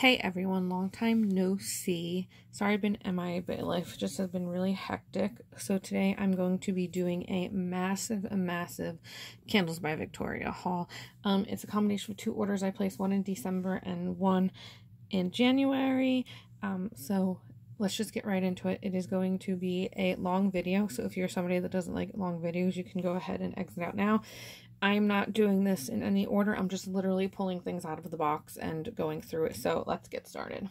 Hey everyone, long time no see. Sorry I've been MIA, but life just has been really hectic. So today I'm going to be doing a massive, massive Candles by Victoria haul. Um, it's a combination of two orders I placed, one in December and one in January. Um, so let's just get right into it. It is going to be a long video. So if you're somebody that doesn't like long videos, you can go ahead and exit out now. I'm not doing this in any order. I'm just literally pulling things out of the box and going through it. So let's get started.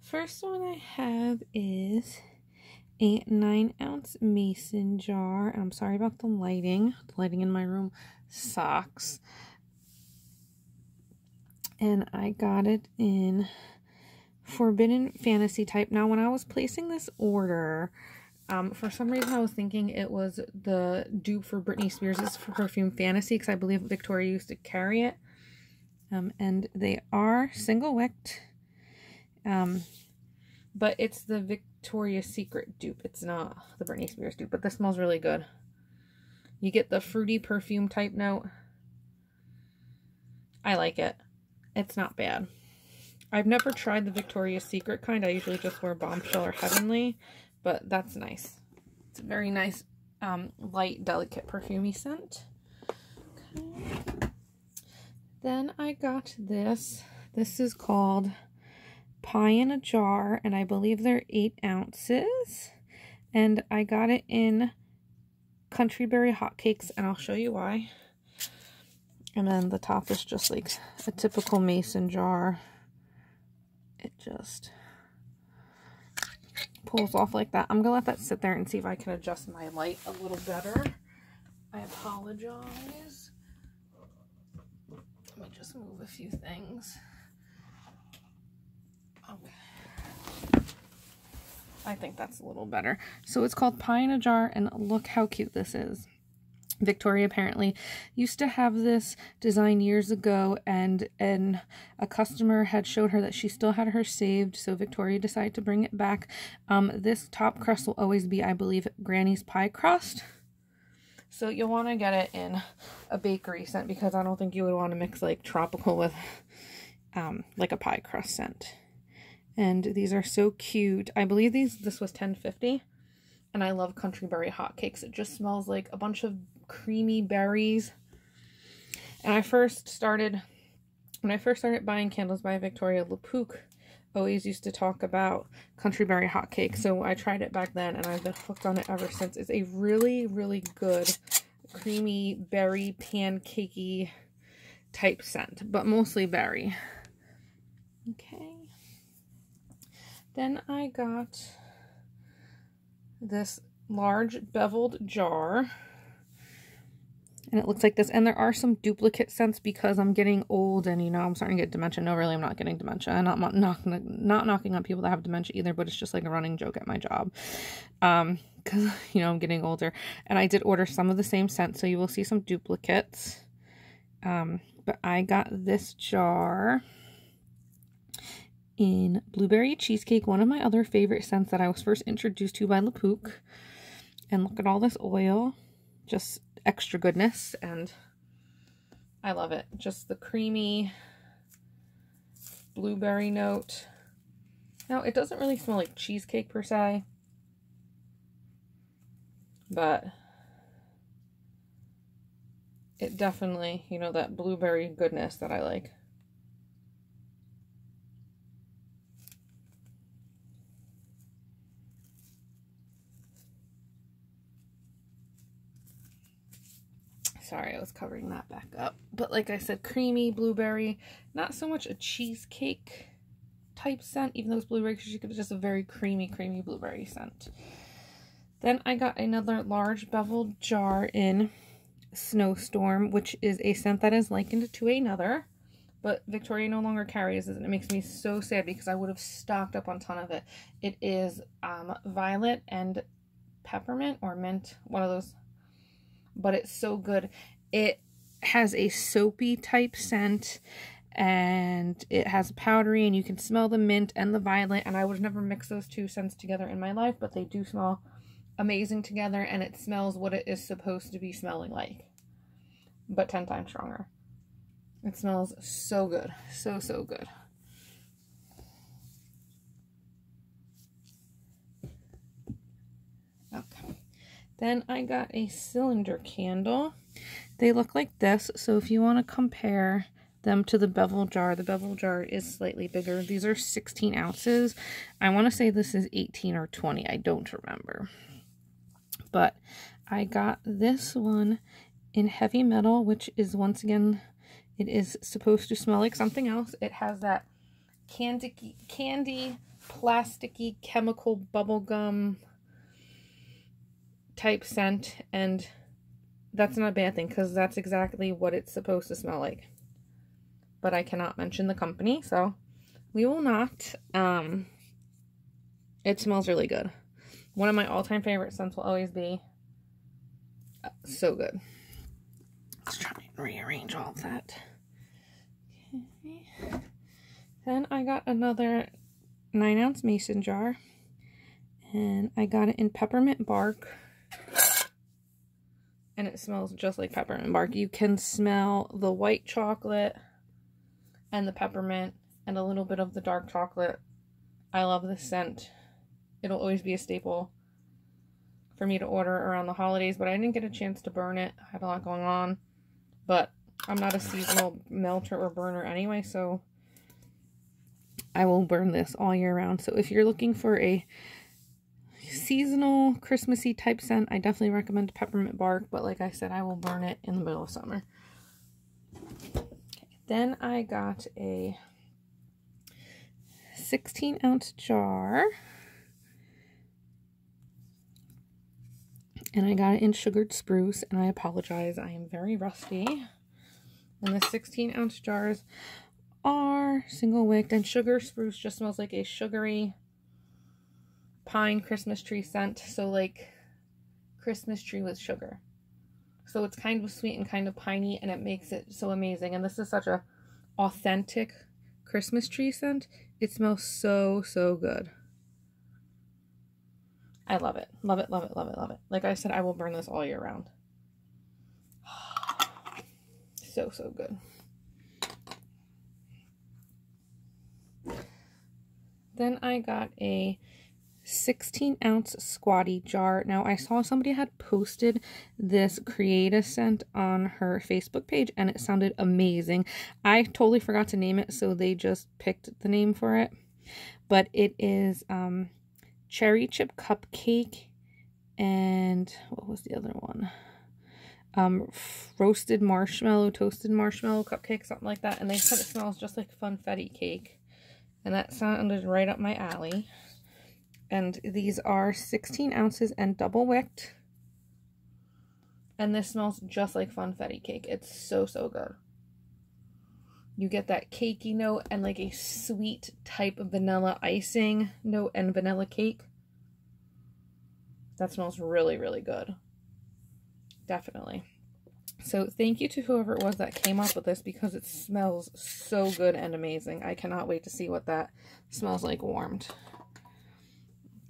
First one I have is a 9 ounce mason jar. I'm sorry about the lighting. The lighting in my room sucks. And I got it in Forbidden Fantasy type. Now, when I was placing this order, um, for some reason, I was thinking it was the dupe for Britney Spears' Perfume Fantasy because I believe Victoria used to carry it. Um, and they are single wicked. Um, but it's the Victoria's Secret dupe. It's not the Britney Spears dupe, but this smells really good. You get the fruity perfume type note. I like it. It's not bad. I've never tried the Victoria's Secret kind. I usually just wear Bombshell or Heavenly, but that's nice. It's a very nice, um, light, delicate perfumey scent. Okay. Then I got this. This is called Pie in a Jar, and I believe they're 8 ounces. And I got it in Country Berry Hotcakes, and I'll show you why. And then the top is just like a typical mason jar. It just pulls off like that. I'm going to let that sit there and see if I can adjust my light a little better. I apologize. Let me just move a few things. Okay. I think that's a little better. So it's called Pie in a Jar, and look how cute this is. Victoria apparently used to have this design years ago and and a customer had showed her that she still had her saved so Victoria decided to bring it back. Um, this top crust will always be I believe Granny's pie crust. So you'll want to get it in a bakery scent because I don't think you would want to mix like tropical with um, like a pie crust scent. And these are so cute. I believe these this was 1050 and I love country berry hotcakes. It just smells like a bunch of creamy berries. And I first started, when I first started buying candles by Victoria Lepook, always used to talk about country berry hotcakes. So I tried it back then and I've been hooked on it ever since. It's a really, really good creamy berry pancakey type scent, but mostly berry. Okay. Then I got this large beveled jar. And it looks like this. And there are some duplicate scents because I'm getting old and, you know, I'm starting to get dementia. No, really, I'm not getting dementia. I'm not, not, not knocking on people that have dementia either, but it's just like a running joke at my job. Um, because, you know, I'm getting older. And I did order some of the same scents, so you will see some duplicates. Um, but I got this jar in Blueberry Cheesecake, one of my other favorite scents that I was first introduced to by Lepook. And look at all this oil. Just extra goodness. And I love it. Just the creamy blueberry note. Now, it doesn't really smell like cheesecake per se. But it definitely, you know, that blueberry goodness that I like. Sorry, I was covering that back up. But like I said, creamy blueberry. Not so much a cheesecake type scent, even though it's blueberry cheesecake, it's just a very creamy, creamy blueberry scent. Then I got another large beveled jar in Snowstorm, which is a scent that is likened to another. But Victoria no longer carries it, and it makes me so sad because I would have stocked up on ton of it. It is um, violet and peppermint or mint, one of those but it's so good. It has a soapy type scent and it has a powdery and you can smell the mint and the violet and I would never mix those two scents together in my life, but they do smell amazing together and it smells what it is supposed to be smelling like, but 10 times stronger. It smells so good. So, so good. Then I got a cylinder candle. They look like this, so if you want to compare them to the bevel jar, the bevel jar is slightly bigger. These are 16 ounces. I want to say this is 18 or 20. I don't remember. But I got this one in heavy metal, which is once again, it is supposed to smell like something else. It has that candy, candy plasticky chemical bubblegum type scent and that's not a bad thing because that's exactly what it's supposed to smell like. But I cannot mention the company so we will not um it smells really good. One of my all-time favorite scents will always be uh, so good. Let's try and rearrange all of that. Okay. then I got another nine ounce mason jar and I got it in peppermint bark and it smells just like peppermint bark. You can smell the white chocolate and the peppermint and a little bit of the dark chocolate. I love this scent. It'll always be a staple for me to order around the holidays, but I didn't get a chance to burn it. I had a lot going on, but I'm not a seasonal melter or burner anyway, so I will burn this all year round. So if you're looking for a seasonal Christmassy type scent, I definitely recommend peppermint bark, but like I said, I will burn it in the middle of summer. Okay, then I got a 16 ounce jar. And I got it in sugared spruce, and I apologize, I am very rusty. And the 16 ounce jars are single wicked, and sugar spruce just smells like a sugary pine Christmas tree scent. So like Christmas tree with sugar. So it's kind of sweet and kind of piney and it makes it so amazing. And this is such a authentic Christmas tree scent. It smells so, so good. I love it. Love it, love it, love it, love it. Like I said, I will burn this all year round. so, so good. Then I got a 16 ounce squatty jar. Now, I saw somebody had posted this create a scent on her Facebook page and it sounded amazing. I totally forgot to name it, so they just picked the name for it. But it is um, cherry chip cupcake and what was the other one? Um, roasted marshmallow, toasted marshmallow cupcake, something like that. And they said it smells just like funfetti cake. And that sounded right up my alley. And these are 16 ounces and double wicked. And this smells just like funfetti cake. It's so, so good. You get that cakey note and like a sweet type of vanilla icing note and vanilla cake. That smells really, really good. Definitely. So thank you to whoever it was that came up with this because it smells so good and amazing. I cannot wait to see what that smells like warmed.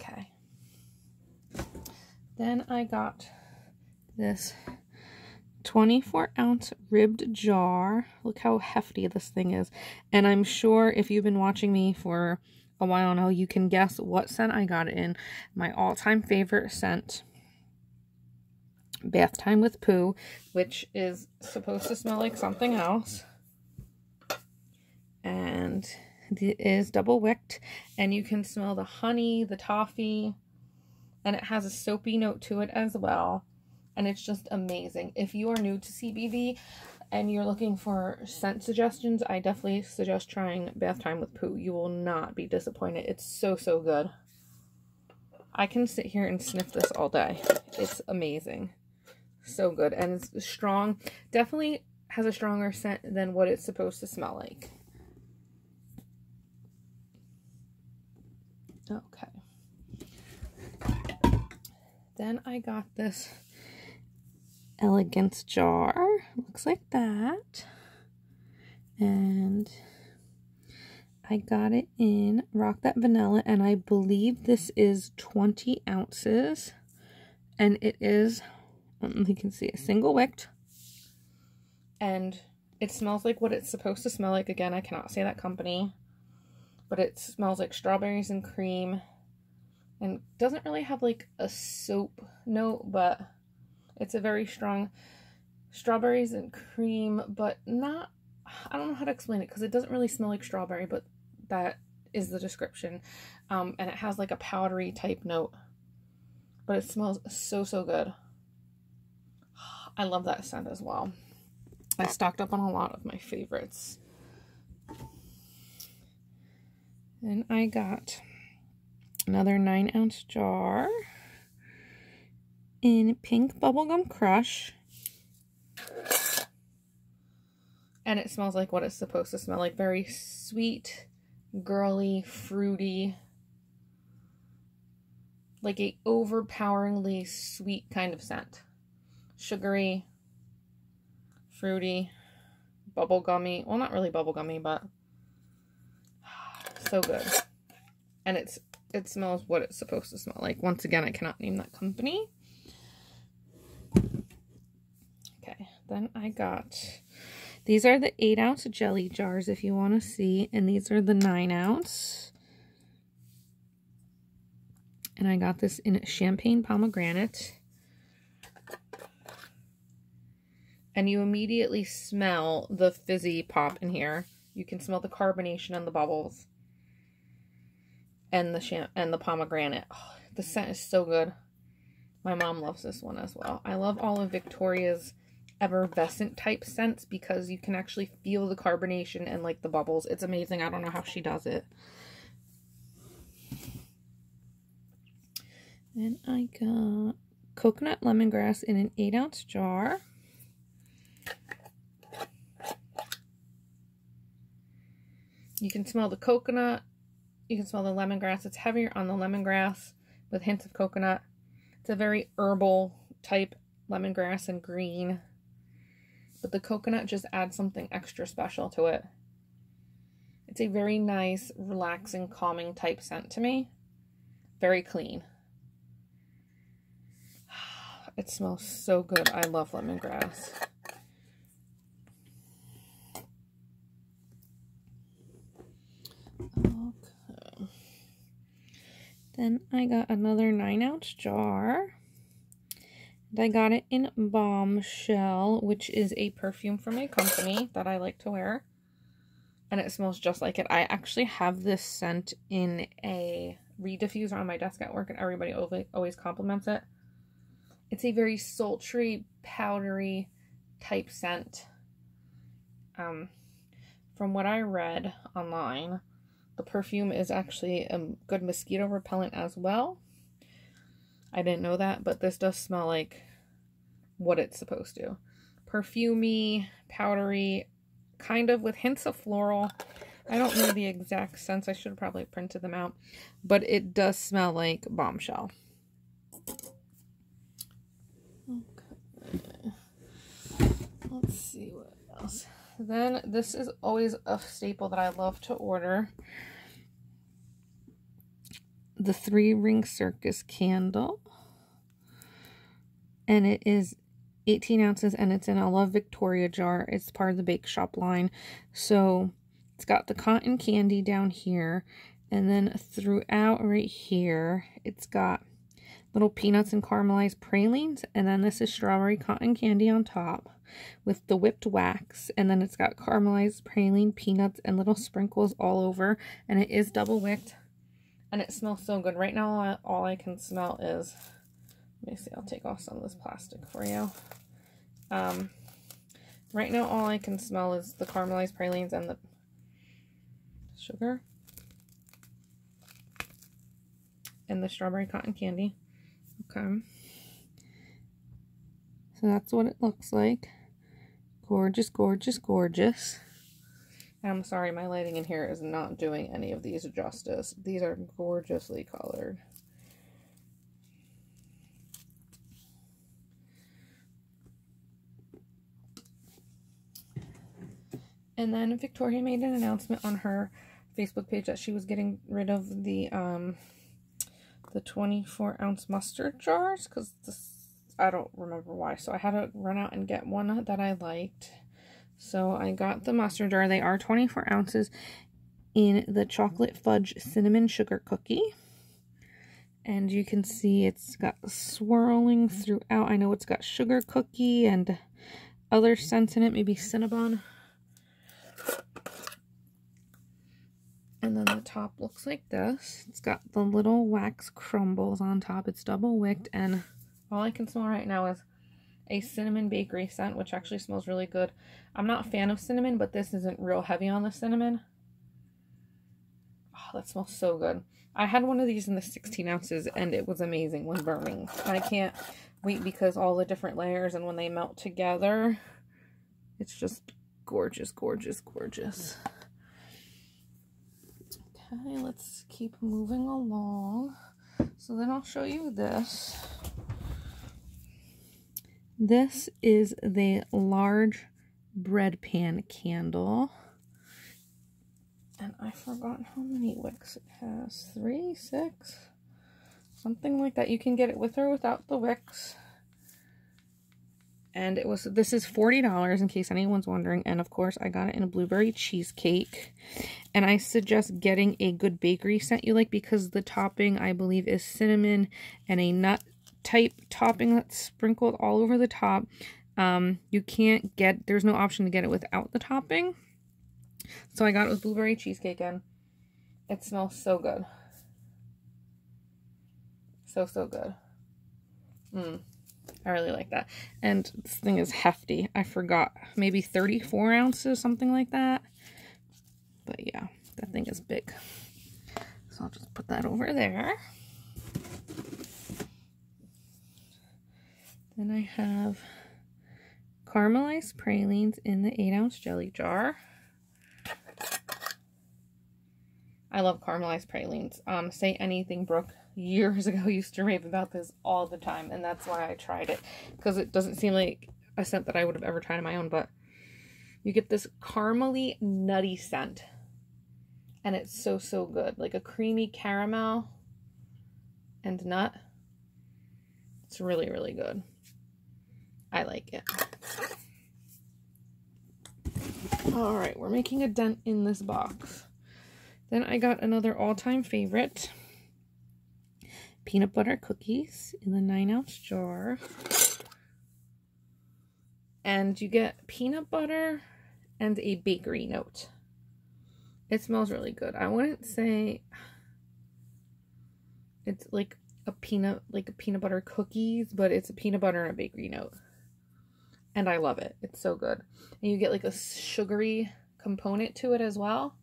Okay. Then I got this 24 ounce ribbed jar. Look how hefty this thing is. And I'm sure if you've been watching me for a while now, you can guess what scent I got it in. My all-time favorite scent Bath Time with Pooh, which is supposed to smell like something else. And it is double wicked, and you can smell the honey, the toffee, and it has a soapy note to it as well. And it's just amazing. If you are new to CBV and you're looking for scent suggestions, I definitely suggest trying Bath Time with Pooh. You will not be disappointed. It's so, so good. I can sit here and sniff this all day. It's amazing. So good. And it's strong. Definitely has a stronger scent than what it's supposed to smell like. Okay. Then I got this Elegance jar. Looks like that. And I got it in Rock That Vanilla, and I believe this is 20 ounces. And it is you can see a single wicked. And it smells like what it's supposed to smell like. Again, I cannot say that company. But it smells like strawberries and cream and doesn't really have like a soap note, but it's a very strong strawberries and cream, but not, I don't know how to explain it because it doesn't really smell like strawberry, but that is the description. Um, and it has like a powdery type note, but it smells so, so good. I love that scent as well. I stocked up on a lot of my favorites. Then I got another 9 ounce jar in Pink Bubblegum Crush. And it smells like what it's supposed to smell like. Very sweet, girly, fruity. Like a overpoweringly sweet kind of scent. Sugary, fruity, bubblegummy. Well, not really bubblegummy, but so good. And it's it smells what it's supposed to smell like. Once again, I cannot name that company. Okay, then I got, these are the 8 ounce jelly jars if you want to see, and these are the 9 ounce. And I got this in champagne pomegranate. And you immediately smell the fizzy pop in here. You can smell the carbonation and the bubbles and the sham and the pomegranate. Oh, the scent is so good. My mom loves this one as well. I love all of Victoria's effervescent type scents because you can actually feel the carbonation and like the bubbles. It's amazing. I don't know how she does it. And I got coconut lemongrass in an 8 ounce jar. You can smell the coconut you can smell the lemongrass. It's heavier on the lemongrass with hints of coconut. It's a very herbal type lemongrass and green. But the coconut just adds something extra special to it. It's a very nice, relaxing, calming type scent to me. Very clean. It smells so good. I love lemongrass. Then I got another 9 ounce jar. And I got it in Bombshell, which is a perfume from a company that I like to wear. And it smells just like it. I actually have this scent in a reed diffuser on my desk at work, and everybody always compliments it. It's a very sultry, powdery type scent. Um, from what I read online, the perfume is actually a good mosquito repellent as well. I didn't know that, but this does smell like what it's supposed to. Perfumey, powdery, kind of with hints of floral. I don't know the exact sense. I should have probably printed them out. But it does smell like bombshell. Okay. Let's see what else. Then this is always a staple that I love to order the three ring circus candle. And it is 18 ounces and it's in a Love Victoria jar. It's part of the Bake Shop line. So it's got the cotton candy down here. And then throughout right here, it's got little peanuts and caramelized pralines. And then this is strawberry cotton candy on top with the whipped wax. And then it's got caramelized praline, peanuts, and little sprinkles all over. And it is double wicked. And it smells so good. Right now, all I can smell is... Let me see. I'll take off some of this plastic for you. Um, right now, all I can smell is the caramelized pralines and the sugar. And the strawberry cotton candy. Okay. So that's what it looks like. Gorgeous, gorgeous, gorgeous. I'm sorry, my lighting in here is not doing any of these justice. These are gorgeously colored. And then Victoria made an announcement on her Facebook page that she was getting rid of the um the 24 ounce mustard jars because I don't remember why. So I had to run out and get one that I liked. So I got the mustard jar. They are 24 ounces in the chocolate fudge cinnamon sugar cookie. And you can see it's got swirling throughout. I know it's got sugar cookie and other scents in it, maybe Cinnabon. And then the top looks like this. It's got the little wax crumbles on top. It's double wicked and all I can smell right now is a cinnamon bakery scent, which actually smells really good. I'm not a fan of cinnamon, but this isn't real heavy on the cinnamon. Oh, that smells so good. I had one of these in the 16 ounces and it was amazing when burning. I can't wait because all the different layers and when they melt together, it's just gorgeous, gorgeous, gorgeous. Okay, let's keep moving along. So then I'll show you this. This is the large bread pan candle. And I forgot how many wicks it has. Three, six, something like that. You can get it with or without the wicks. And it was, this is $40 in case anyone's wondering. And of course, I got it in a blueberry cheesecake. And I suggest getting a good bakery scent you like because the topping, I believe, is cinnamon and a nut type topping that's sprinkled all over the top. Um, you can't get, there's no option to get it without the topping. So I got it with blueberry cheesecake in. It smells so good. So, so good. Mmm. I really like that. And this thing is hefty. I forgot. Maybe 34 ounces, something like that. But yeah, that thing is big. So I'll just put that over there. Then I have caramelized pralines in the 8 ounce jelly jar. I love caramelized pralines. Um, Say Anything Brooke years ago used to rave about this all the time, and that's why I tried it. Because it doesn't seem like a scent that I would have ever tried on my own, but you get this caramely, nutty scent. And it's so, so good. Like a creamy caramel and nut. It's really, really good. I like it. All right, we're making a dent in this box. Then I got another all-time favorite. Peanut butter cookies in the 9-ounce jar. And you get peanut butter and a bakery note. It smells really good. I wouldn't say it's like a peanut like a peanut butter cookies, but it's a peanut butter and a bakery note. And I love it. It's so good. And you get like a sugary component to it as well.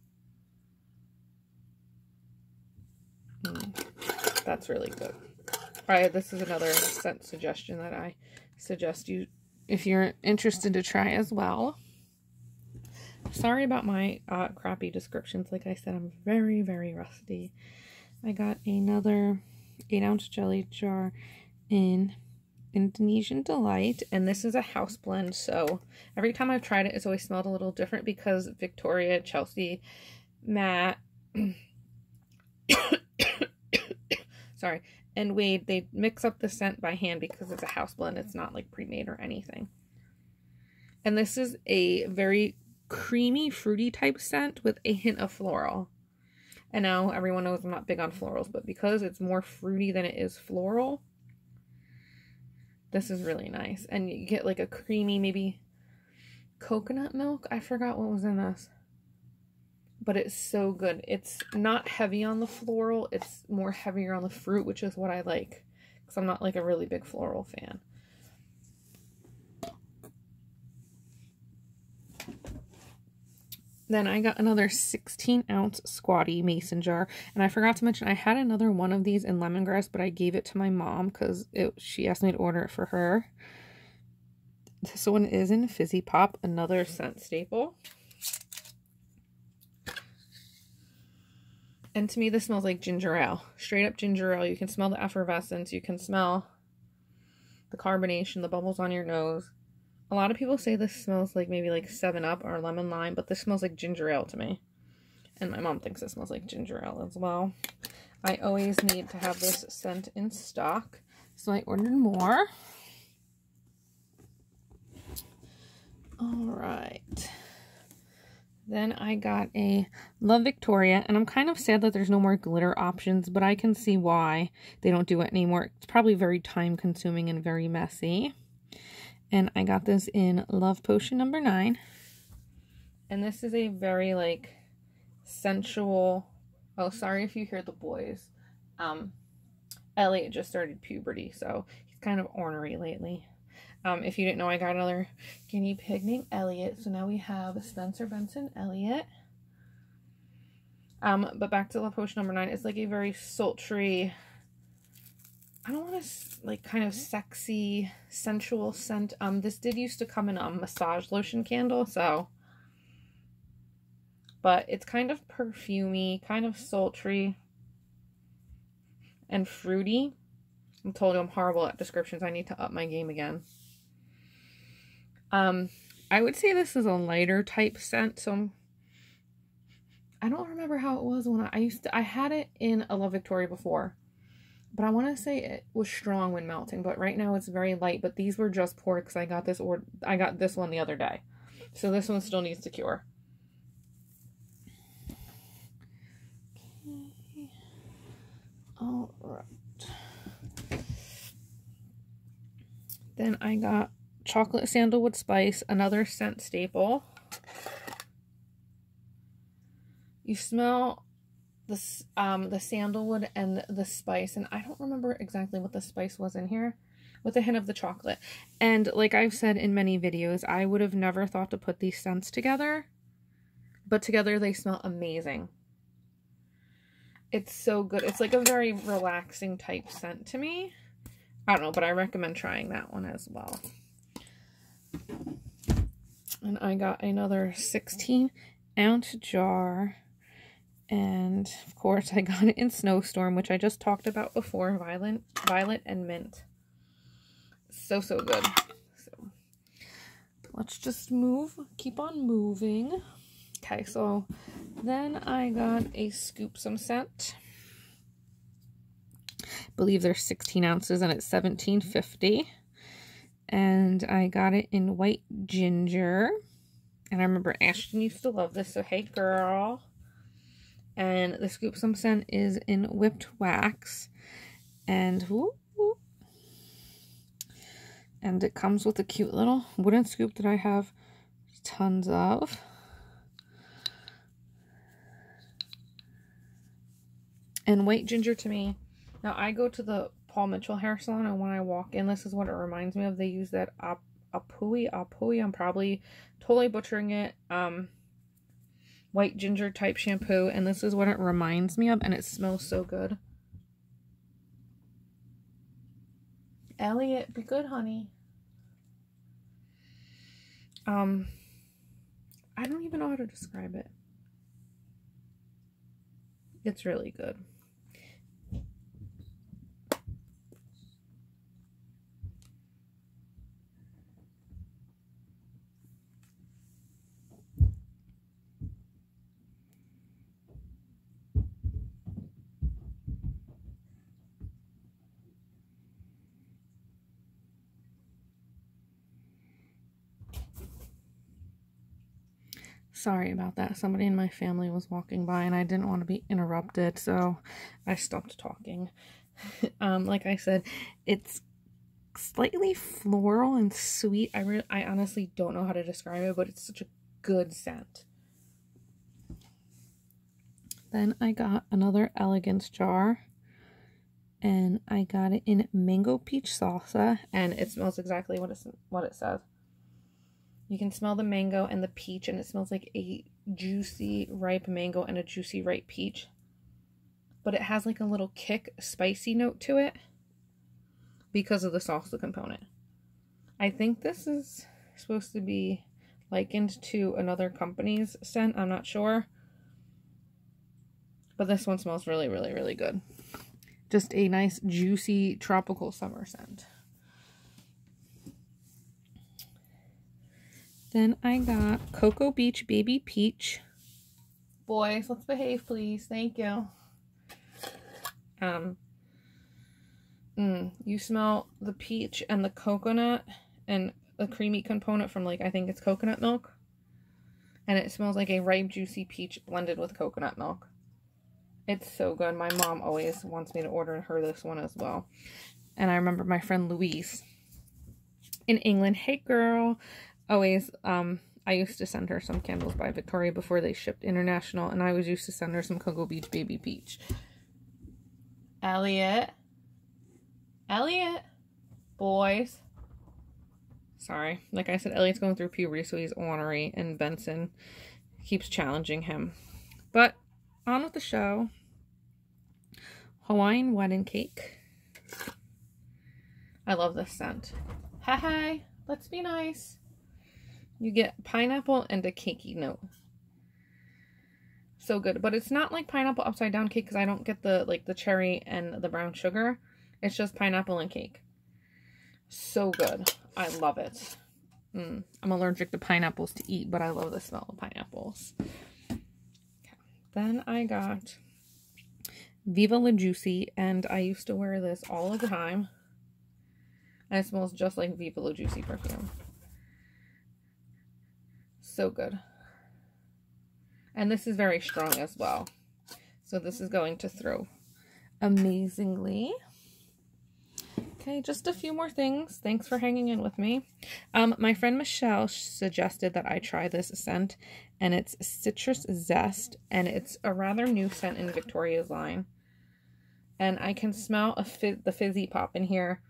Mm, that's really good. All right, this is another scent suggestion that I suggest you, if you're interested to try as well. Sorry about my uh, crappy descriptions. Like I said, I'm very, very rusty. I got another 8 ounce jelly jar in Indonesian Delight, and this is a house blend. So every time I've tried it, it's always smelled a little different because Victoria, Chelsea, Matt, sorry, and Wade, they mix up the scent by hand because it's a house blend. It's not like pre-made or anything. And this is a very creamy, fruity type scent with a hint of floral. And now everyone knows I'm not big on florals, but because it's more fruity than it is floral, this is really nice. And you get like a creamy, maybe coconut milk. I forgot what was in this but it's so good. It's not heavy on the floral. It's more heavier on the fruit, which is what I like because I'm not like a really big floral fan. Then I got another 16 ounce squatty mason jar. And I forgot to mention I had another one of these in lemongrass, but I gave it to my mom because she asked me to order it for her. This one is in Fizzy Pop, another scent staple. And to me, this smells like ginger ale. Straight up ginger ale. You can smell the effervescence. You can smell the carbonation, the bubbles on your nose. A lot of people say this smells like maybe like 7-Up or lemon lime, but this smells like ginger ale to me. And my mom thinks it smells like ginger ale as well. I always need to have this scent in stock, so I ordered more. All right. Then I got a Love Victoria, and I'm kind of sad that there's no more glitter options, but I can see why they don't do it anymore. It's probably very time consuming and very messy. And I got this in Love Potion number 9. And this is a very, like, sensual... Oh, sorry if you hear the boys. Um, Elliot just started puberty, so he's kind of ornery lately. Um, if you didn't know, I got another guinea pig named Elliot. So now we have Spencer Benson Elliot. Um, but back to Love Potion number nine. It's like a very sultry, I don't want to, like, kind of sexy, sensual scent. Um, this did used to come in a massage lotion candle, so. But it's kind of perfumy, kind of sultry, and fruity. I'm told I'm horrible at descriptions. I need to up my game again. Um, I would say this is a lighter type scent, so I don't remember how it was when I, I used to, I had it in a Love Victoria before, but I want to say it was strong when melting, but right now it's very light, but these were just poured because I got this, or I got this one the other day. So this one still needs to cure. Okay. All right. Then I got chocolate sandalwood spice, another scent staple. You smell the um the sandalwood and the spice, and I don't remember exactly what the spice was in here, with a hint of the chocolate. And like I've said in many videos, I would have never thought to put these scents together, but together they smell amazing. It's so good. It's like a very relaxing type scent to me. I don't know, but I recommend trying that one as well. And I got another 16 ounce jar. And of course I got it in Snowstorm, which I just talked about before. Violet, Violet and Mint. So, so good. So let's just move, keep on moving. Okay, so then I got a Scoop Some scent. I believe there's 16 ounces and it's 17.50 and I got it in white ginger. And I remember Ashton used to love this, so hey girl. And the Scoop Some Scent is in whipped wax. And whoo. And it comes with a cute little wooden scoop that I have tons of. And white ginger to me. Now I go to the Paul Mitchell hair salon, and when I walk in, this is what it reminds me of. They use that Ap Apui, Apui, I'm probably totally butchering it, um, white ginger type shampoo, and this is what it reminds me of, and it smells so good. Elliot, be good, honey. Um, I don't even know how to describe it. It's really good. Sorry about that. Somebody in my family was walking by and I didn't want to be interrupted, so I stopped talking. um, like I said, it's slightly floral and sweet. I I honestly don't know how to describe it, but it's such a good scent. Then I got another Elegance jar and I got it in mango peach salsa and it smells exactly what it, what it says. You can smell the mango and the peach, and it smells like a juicy, ripe mango and a juicy, ripe peach. But it has like a little kick, spicy note to it because of the salsa component. I think this is supposed to be likened to another company's scent. I'm not sure. But this one smells really, really, really good. Just a nice, juicy, tropical summer scent. Then I got Cocoa Beach Baby Peach. Boys, let's behave, please. Thank you. Um, mm, you smell the peach and the coconut and the creamy component from, like, I think it's coconut milk. And it smells like a ripe, juicy peach blended with coconut milk. It's so good. My mom always wants me to order her this one as well. And I remember my friend Louise in England. Hey, girl. Always, um, I used to send her some candles by Victoria before they shipped international. And I was used to send her some Cocoa Beach Baby Peach. Elliot. Elliot. Boys. Sorry. Like I said, Elliot's going through puberty, so he's ornery, and Benson keeps challenging him. But on with the show. Hawaiian wedding cake. I love this scent. Hi, hi. Let's be nice. You get pineapple and a cakey note. So good. But it's not like pineapple upside down cake because I don't get the like the cherry and the brown sugar. It's just pineapple and cake. So good. I love it. Mm. I'm allergic to pineapples to eat, but I love the smell of pineapples. Okay. Then I got Viva La Juicy, and I used to wear this all the time. And it smells just like Viva La Juicy perfume. So good. And this is very strong as well. So this is going to throw amazingly. Okay, just a few more things. Thanks for hanging in with me. Um, my friend Michelle suggested that I try this scent, and it's Citrus Zest, and it's a rather new scent in Victoria's line. And I can smell a fizz the fizzy pop in here.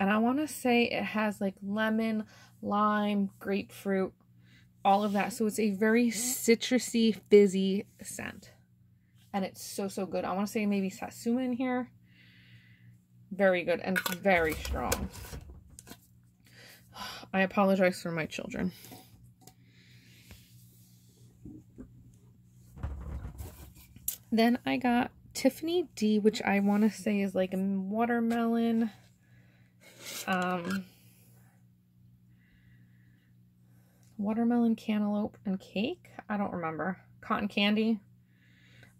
And I want to say it has like lemon, lime, grapefruit, all of that. So it's a very citrusy, fizzy scent. And it's so, so good. I want to say maybe Satsuma in here. Very good and very strong. I apologize for my children. Then I got Tiffany D, which I want to say is like a watermelon. Um, watermelon cantaloupe and cake. I don't remember. Cotton candy.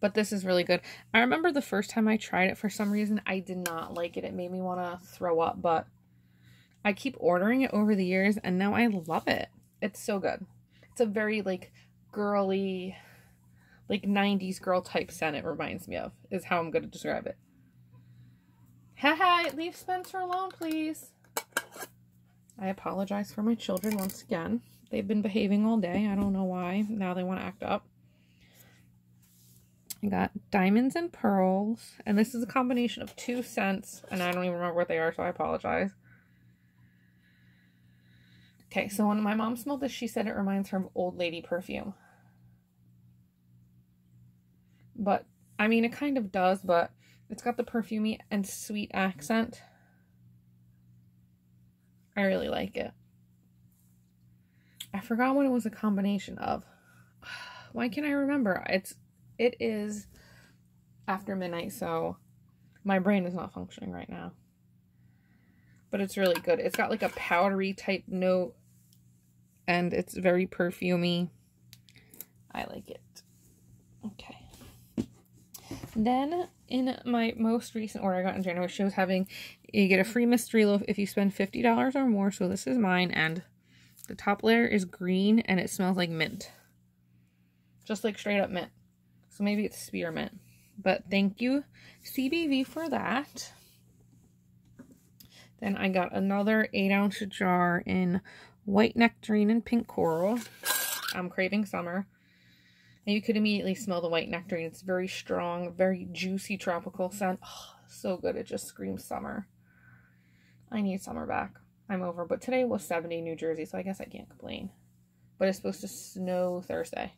But this is really good. I remember the first time I tried it, for some reason, I did not like it. It made me want to throw up, but I keep ordering it over the years, and now I love it. It's so good. It's a very, like, girly, like, 90s girl type scent it reminds me of, is how I'm going to describe it. Haha, leave Spencer alone, please. I apologize for my children once again. They've been behaving all day. I don't know why. Now they want to act up. I got diamonds and pearls. And this is a combination of two scents. And I don't even remember what they are, so I apologize. Okay, so when my mom smelled this, she said it reminds her of old lady perfume. But, I mean, it kind of does, but it's got the perfumey and sweet accent. I really like it. I forgot what it was a combination of. Why can't I remember? It's it is after midnight, so my brain is not functioning right now. But it's really good. It's got like a powdery type note and it's very perfumy. I like it. Okay. Then in my most recent order I got in January, she was having you get a free mystery loaf if you spend $50 or more. So this is mine and the top layer is green and it smells like mint. Just like straight up mint. So maybe it's spearmint. But thank you, CBV, for that. Then I got another 8 ounce jar in white nectarine and pink coral. I'm craving summer. And you could immediately smell the white nectarine. It's very strong, very juicy tropical scent. Oh, so good. It just screams summer. I need summer back. I'm over. But today was 70 in New Jersey, so I guess I can't complain. But it's supposed to snow Thursday.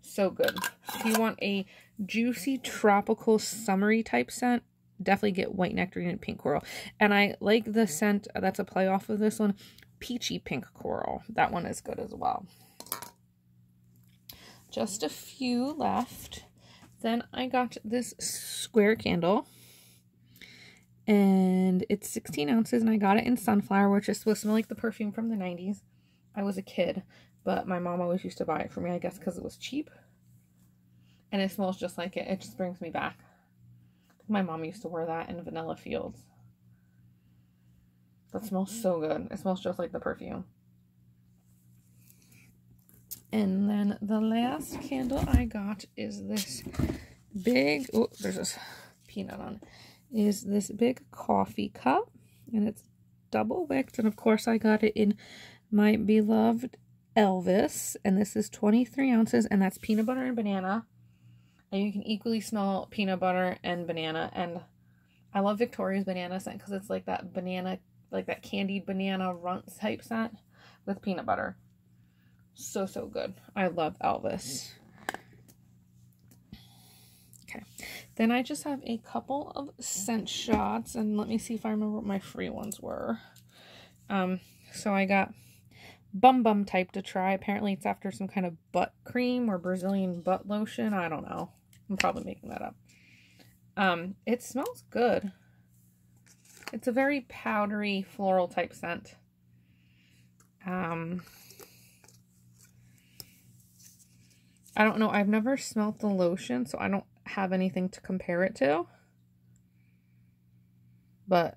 So good. If you want a juicy, tropical, summery type scent, definitely get white nectarine and pink coral. And I like the scent that's a play off of this one, peachy pink coral. That one is good as well. Just a few left. Then I got this square candle. And it's 16 ounces and I got it in sunflower, which is supposed to smell like the perfume from the 90s. I was a kid. But my mom always used to buy it for me, I guess because it was cheap. And it smells just like it. It just brings me back. My mom used to wear that in Vanilla Fields. That smells so good. It smells just like the perfume. And then the last candle I got is this big, oh, there's this peanut on it, is this big coffee cup. And it's double wicked. And of course I got it in my beloved Elvis. And this is 23 ounces and that's peanut butter and banana. And you can equally smell peanut butter and banana. And I love Victoria's banana scent because it's like that banana, like that candied banana runt type scent with peanut butter. So, so good. I love Elvis. Okay. Then I just have a couple of scent shots. And let me see if I remember what my free ones were. Um, so I got Bum Bum type to try. Apparently it's after some kind of butt cream or Brazilian butt lotion. I don't know. I'm probably making that up. Um, it smells good. It's a very powdery floral type scent. Um, I don't know. I've never smelled the lotion, so I don't have anything to compare it to. But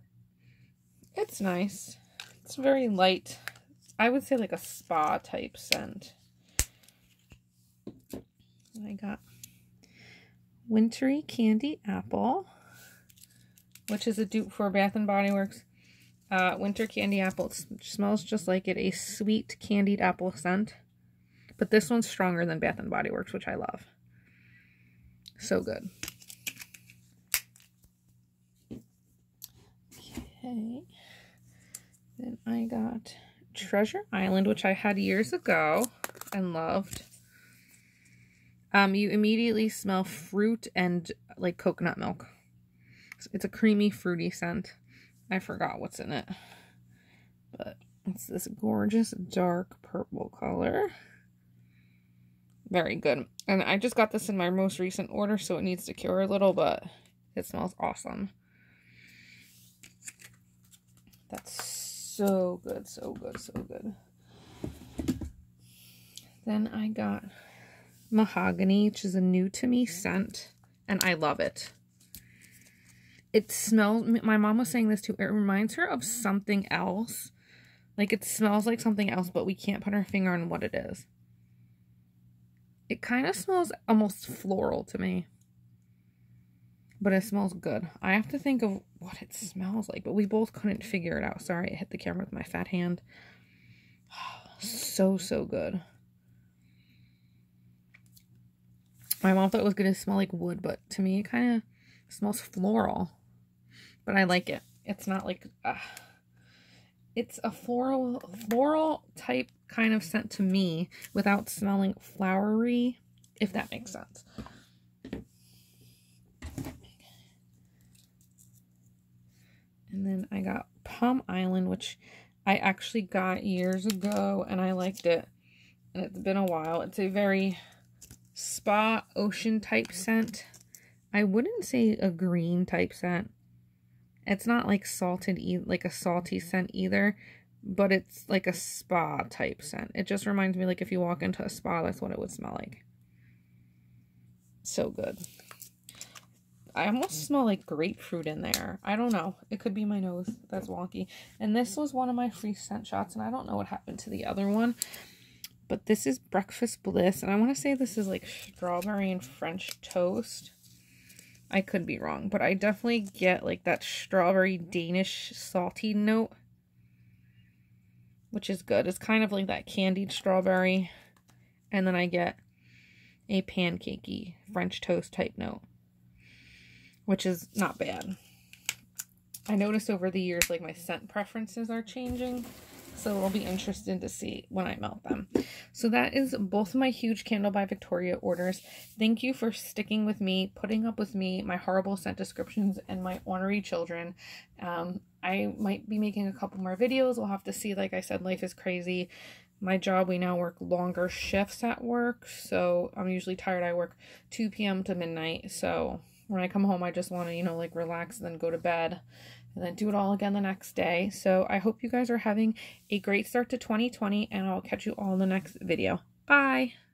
it's nice. It's very light. I would say like a spa type scent. I got Wintry Candy Apple, which is a dupe for Bath and Body Works. Uh, Winter Candy Apple it smells just like it, a sweet candied apple scent. But this one's stronger than Bath & Body Works, which I love. So good. Okay. Then I got Treasure Island, which I had years ago and loved. Um, you immediately smell fruit and like coconut milk. It's a creamy, fruity scent. I forgot what's in it. But it's this gorgeous dark purple color. Very good. And I just got this in my most recent order, so it needs to cure a little, but it smells awesome. That's so good, so good, so good. Then I got Mahogany, which is a new to me scent, and I love it. It smells, my mom was saying this too, it reminds her of something else. Like it smells like something else, but we can't put our finger on what it is. It kind of smells almost floral to me. But it smells good. I have to think of what it smells like, but we both couldn't figure it out. Sorry, I hit the camera with my fat hand. so, so good. My mom thought it was going to smell like wood, but to me it kind of smells floral. But I like it. It's not like... Uh, it's a floral, floral type kind of scent to me without smelling flowery, if that makes sense. And then I got Palm Island, which I actually got years ago and I liked it. And it's been a while. It's a very spa ocean type scent. I wouldn't say a green type scent. It's not like salted, e like a salty scent either, but it's like a spa type scent. It just reminds me like if you walk into a spa, that's what it would smell like. So good. I almost smell like grapefruit in there. I don't know. It could be my nose. That's wonky. And this was one of my free scent shots, and I don't know what happened to the other one. But this is Breakfast Bliss, and I want to say this is like strawberry and French toast. I could be wrong, but I definitely get like that strawberry Danish salty note, which is good. It's kind of like that candied strawberry. And then I get a pancakey French toast type note, which is not bad. I noticed over the years like my scent preferences are changing. So it'll be interesting to see when I melt them. So that is both my huge Candle by Victoria orders. Thank you for sticking with me, putting up with me, my horrible scent descriptions, and my ornery children. Um, I might be making a couple more videos. We'll have to see. Like I said, life is crazy. My job, we now work longer shifts at work. So I'm usually tired. I work 2 p.m. to midnight. So when I come home, I just want to, you know, like relax and then go to bed and then do it all again the next day. So I hope you guys are having a great start to 2020 and I'll catch you all in the next video. Bye!